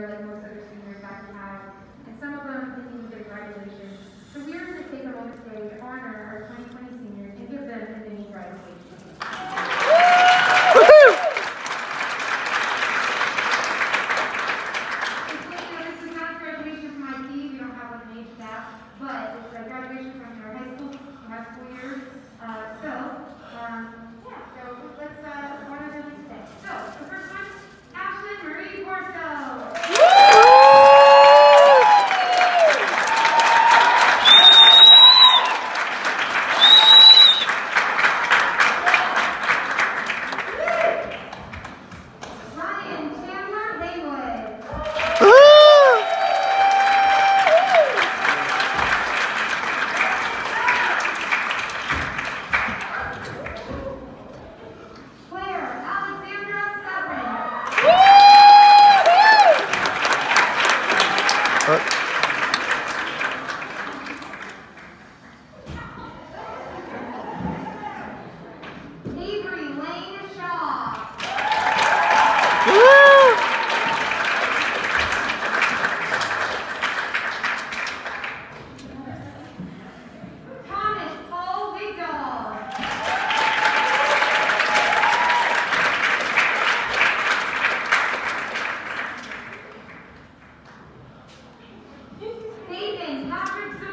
like most other seniors that we have, and some of them thinking of graduation. So we are to Maverick's gonna